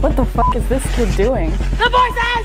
What the fuck is this kid doing? The voices!